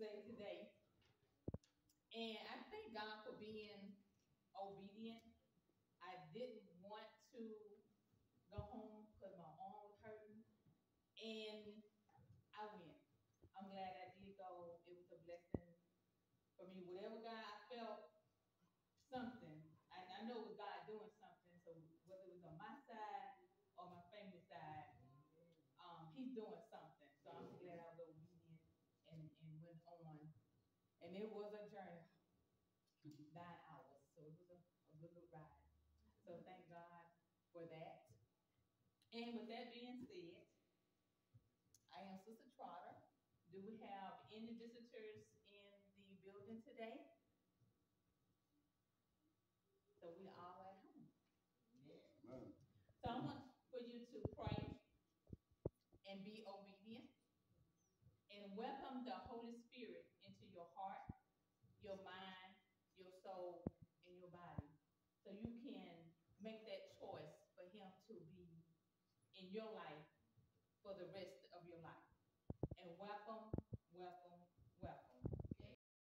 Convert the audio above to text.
say today. And I thank God for being obedient. I didn't want to go home because my arm was hurting. And I went. I'm glad I did go. It was a blessing for me. Whatever God I felt something. I, I know it was God doing something. So whether it was on my side or my family side, um, He's doing something. So I'm glad I was obedient and, and went on. And it was a journey, nine hours. So it was a, a good little ride. So thank God for that. And with that being said, I am Sister Trotter. Do we have any visitors in the building today? So we all at home. Amen. So I want for you to pray and be obedient welcome the Holy Spirit into your heart, your mind, your soul, and your body. So you can make that choice for Him to be in your life